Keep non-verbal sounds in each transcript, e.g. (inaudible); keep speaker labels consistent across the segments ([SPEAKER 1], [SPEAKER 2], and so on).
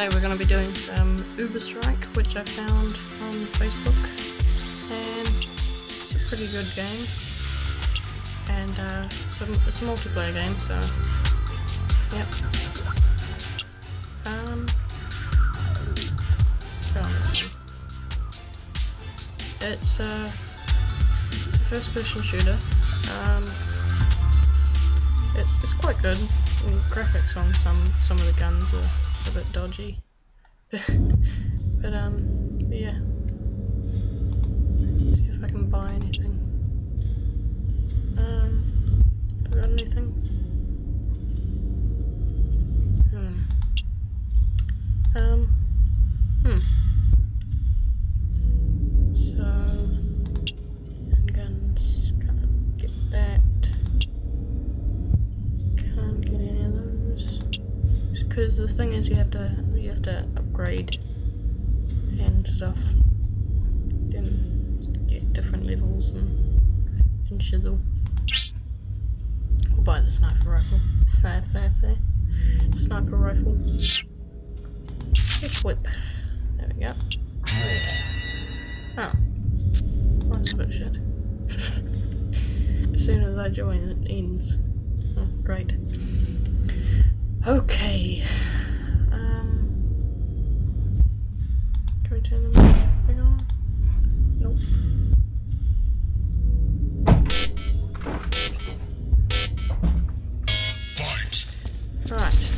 [SPEAKER 1] today we're going to be doing some UberStrike, which I found on Facebook, and it's a pretty good game, and uh, it's, a, it's a multiplayer game, so, yep. Um, it's, uh, it's a first-person shooter. Um, it's, it's quite good. Graphics on some some of the guns are a bit dodgy. (laughs) but um upgrade and stuff. Then get different levels and, and chisel. We'll buy the sniper rifle. Fair, fair, fair. Sniper rifle. Equip. There we go. Ah. Oh. That's a bit shit. (laughs) as soon as I join it ends. Oh, great. Okay. Turn the music back on? Nope.
[SPEAKER 2] Fight.
[SPEAKER 1] Right,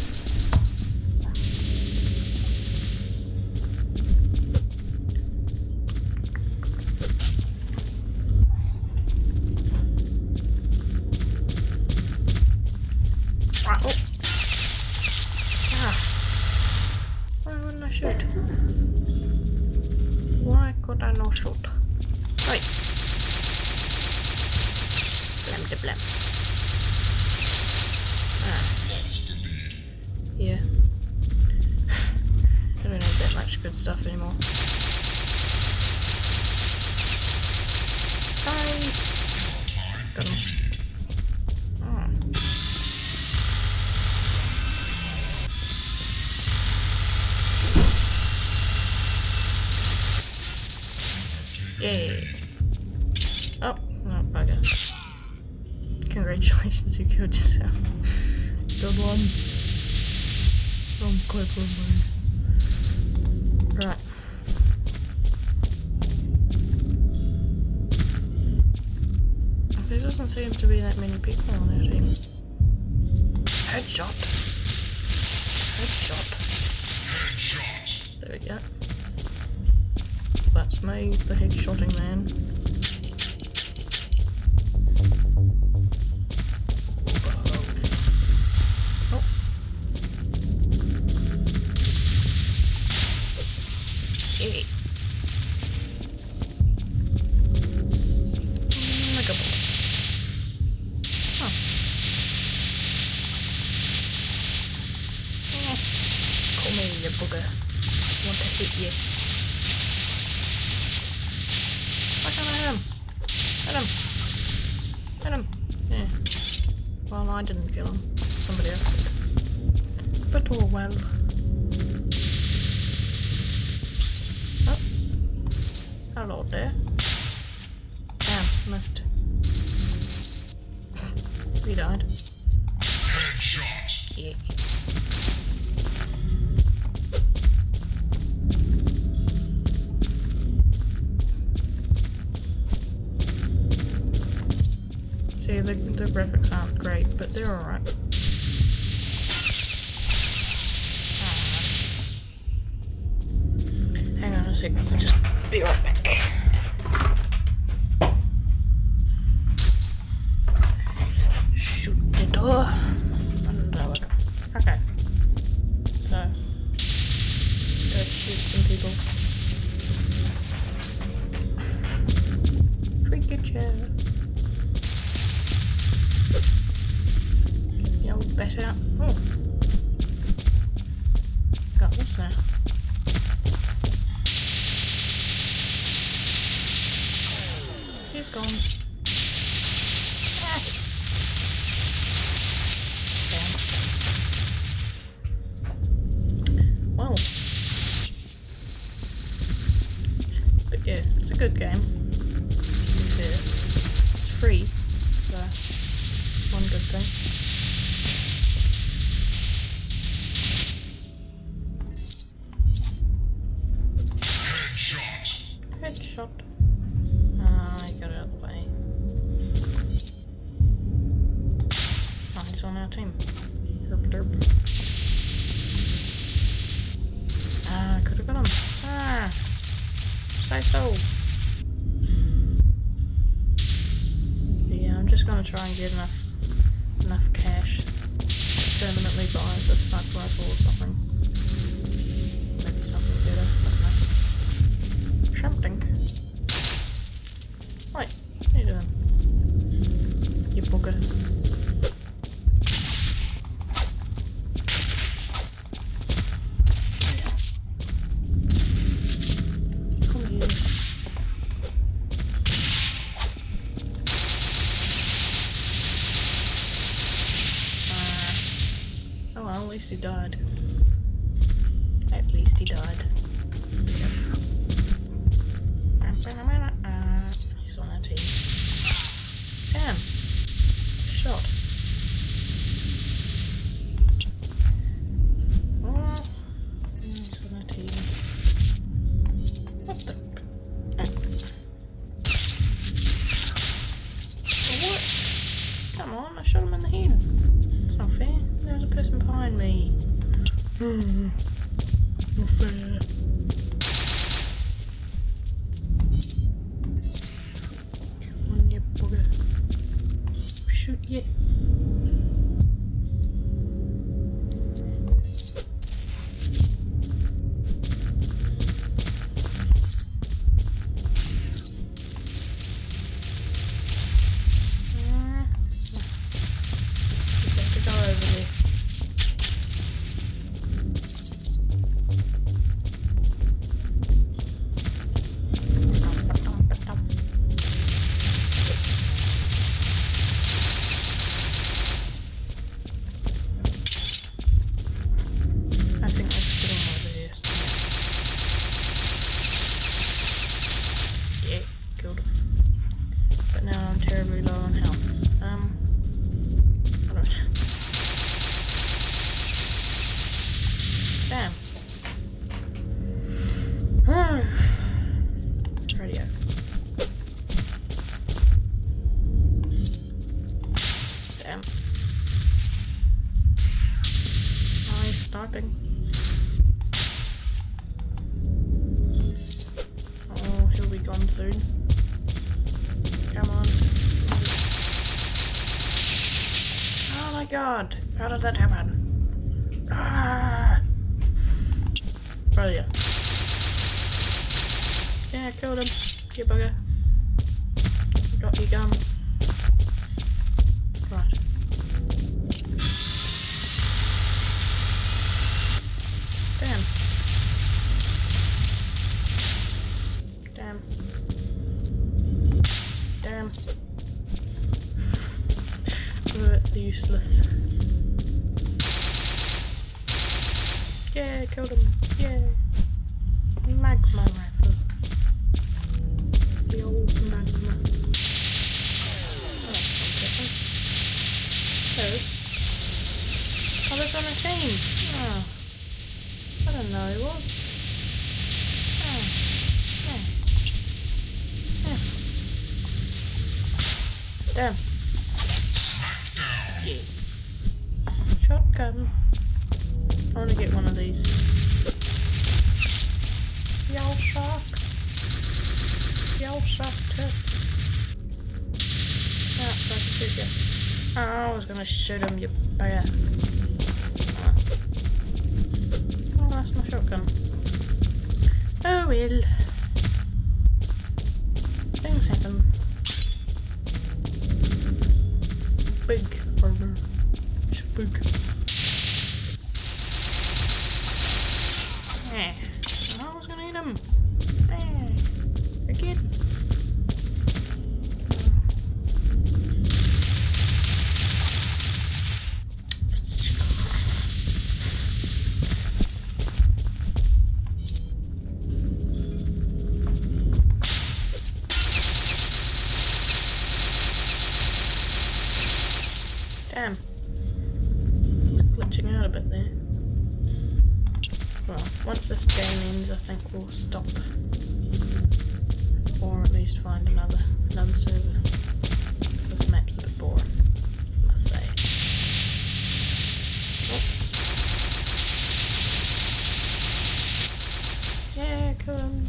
[SPEAKER 1] oh. Ah. Why wouldn't I shoot? Why could I not shoot? Right. Blam de blam. Ah.
[SPEAKER 2] Lost the lead.
[SPEAKER 1] Yeah. I don't have that much good stuff anymore. Hi!
[SPEAKER 2] Your time
[SPEAKER 1] Got him.
[SPEAKER 2] lead.
[SPEAKER 1] Oh. Yay! Oh, no, bugger. Congratulations, you killed yourself. Good one. I'm clever, man. Right. There doesn't seem to be that many people on our team. Headshot. Headshot.
[SPEAKER 2] Headshot.
[SPEAKER 1] There we go. That's me, the headshotting man. But oh well. Oh. Hello there. Damn, missed. (laughs) he died.
[SPEAKER 2] Headshot.
[SPEAKER 1] Yeah. See, the, the graphics aren't great, but they're alright. Just be right back. Shoot the door. Okay. So, go shoot some people. Freaky chair. Old bat. Oh. Enough enough cash to permanently buy the sniper rifle or something. Maybe something better. I. Something. Right, what are you doing? You bugger. Died. Killed. But now I'm terribly low on health. Um, I don't. Damn. (sighs) Radio. Damn. Oh, he's stopping. God! How did that happen? Ah! Brilliant. Yeah, I killed him. You bugger. Got your gun. Yeah, killed him. Yeah. Magma rifle. The old magma. Oh, different. There's. Oh, on a team. Oh. I don't know who it was. Oh. Yeah. Yeah. Damn. Shotgun. Want to get one of these. Y'all shark. Y'all shark tits. Ah, so I can shoot you. Oh, I was gonna shoot him, you bugger. Ah. Oh, that's my shotgun. Oh well. Things happen. Least find another another server. Because this map's a bit boring, I must say. Oh. Yeah, come.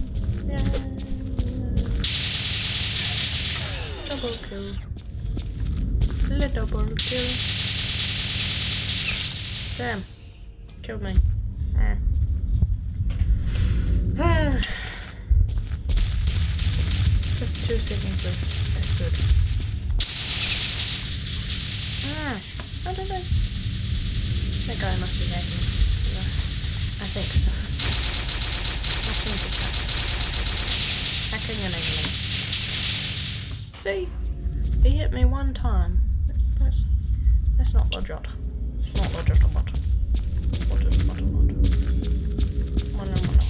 [SPEAKER 1] Yeah. Double kill. Le double kill. Damn. Killed me. Ah. (sighs) (sighs) (sighs) Ah. 52 seconds left. That's good. Ah. I don't know. That guy must be hacking. Yeah, I think so. I think it's hacking. And angling. See? He hit me one time. That's that's that's not legit. It's not legit what? What is what what? What what what?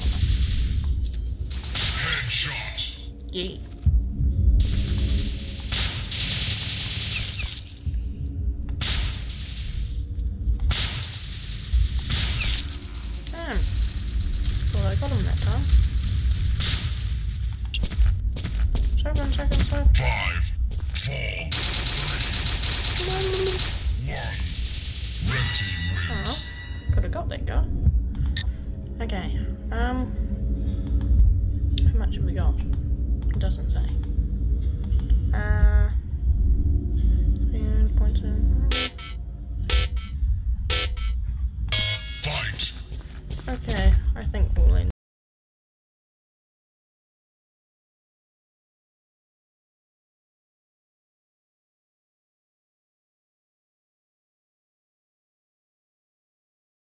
[SPEAKER 1] Damn. Well, I got him that time. Seven seconds left.
[SPEAKER 2] Five, four,
[SPEAKER 1] on.
[SPEAKER 2] one. Red team
[SPEAKER 1] Oh, could have got that guy. Okay. Um. How much have we got? It doesn't say. Uh. And points in.
[SPEAKER 2] Fight.
[SPEAKER 1] Okay,